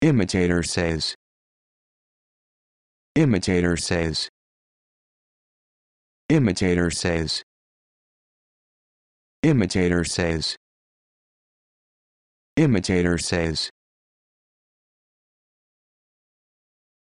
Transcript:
Imitator says. Imitator says. Imitator says. Imitator says. Imitator says.